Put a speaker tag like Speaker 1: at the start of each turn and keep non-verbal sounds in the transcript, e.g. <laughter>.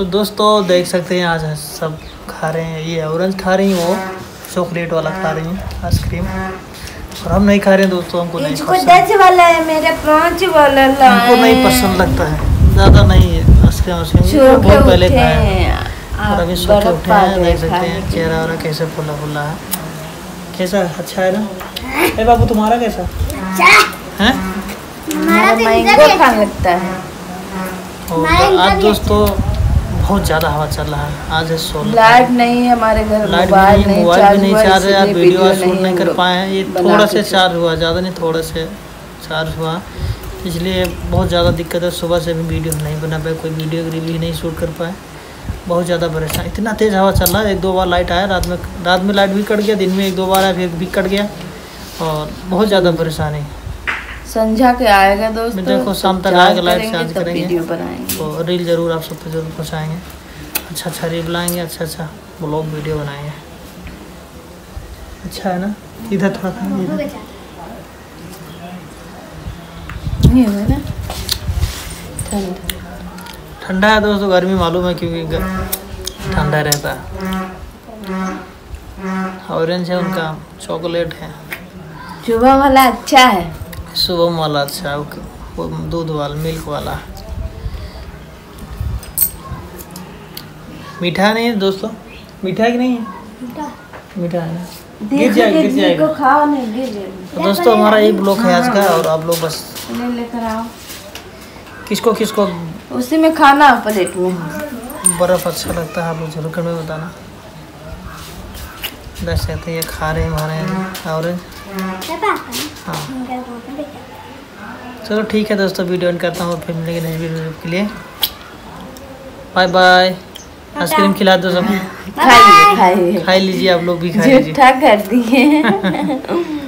Speaker 1: तो दोस्तों देख सकते हैं आज सब खा रहे हैं। ये ऑरेंज खा रही हैं वो चॉकलेट वाला खा रही हैं आइसक्रीम और हम नहीं खा रहे हैं दोस्तों हमको नहीं पसंद।
Speaker 2: वाला है मेरे पाँच वाला
Speaker 1: हमको नहीं पसंद लगता है। ज़्यादा नहीं है आइसक्रीम आइसक्रीम बहुत पहले खाया है। और अभी सो के उठे हैं देख सकते हैं चेहरा। वरा कैसे फुला फुला है। कैसा अच्छा है ना? ए बाबू तुम्हारा कैसा? है?
Speaker 2: मैंगो खा लगता है।
Speaker 1: और आज दोस्तों बहुत ज़्यादा हवा चल रहा है। आज है सोलह।
Speaker 2: लाइट नहीं है हमारे घर
Speaker 1: लाइट भी
Speaker 2: मोबाइल
Speaker 1: नहीं मोबाइल भी नहीं चार्ज है यार वीडियो शूट
Speaker 2: नहीं
Speaker 1: कर पाए हैं। ये थोड़ा से चार्ज हुआ ज़्यादा नहीं थोड़ा से चार्ज हुआ। इसलिए बहुत ज़्यादा दिक्कत है सुबह से भी वीडियो नहीं बना पाए कोई वीडियो भी नहीं शूट कर पाए। बहुत ज़्यादा परेशान इतना तेज़ हवा चल रहा है एक दो बार लाइट आया रात में रात में लाइट भी कट गया दिन में एक दो बार आया फिर भी कट गया। और बहुत ज़्यादा परेशानी।
Speaker 2: संझा के आएगा दोस्तों।
Speaker 1: देखो, शाम तक आएगा,
Speaker 2: करेंगे,
Speaker 1: चार्ज करेंगे।
Speaker 2: वीडियो बनाएँगे
Speaker 1: तो रील ज़रूर आप सब पे ज़रूर पहुँचाएँगे। अच्छा अच्छा रील बनाएँगे अच्छा अच्छा ब्लॉग वीडियो बनाएँगे। अच्छा है ना? इधर थोड़ा खाना
Speaker 2: है ठंडा।
Speaker 1: है दोस्तों गर्मी मालूम है क्योंकि ठंडा रहता है। ऑरेंज है उनका चॉकलेट है।
Speaker 2: सुबह वाला अच्छा है।
Speaker 1: शुभम वाला अच्छा वो- दूध वाला मिल्क वाला। मीठा नहीं है दोस्तों? मीठा है कि नहीं है? मीठा। है गिर जाएगा गिर जाएगा।
Speaker 2: को खाओ नहीं गिर जाएगा।
Speaker 1: तो दोस्तों हमारा यही ब्लॉग है आज का और आप लोग बस
Speaker 2: ले लेकर आओ।
Speaker 1: किसको किसको?
Speaker 2: उसी में खाना प्लेट में।
Speaker 1: बर्फ़ अच्छा लगता है आप लोग ज़रूर कमेंट में बताना। देख सकते ये खा रहे हैं हमारे ऑरेंज हाँ। चलो ठीक है दोस्तों वीडियो एंड करता हूँ फिर मिलेंगे नेक्स्ट वीडियो के लिए। बाय बाय आइसक्रीम खिला दो सब। <laughs>
Speaker 2: खाइए खाइए
Speaker 1: खाई लीजिए आप लोग भी खा लीजिए।
Speaker 2: कर दिए। <laughs>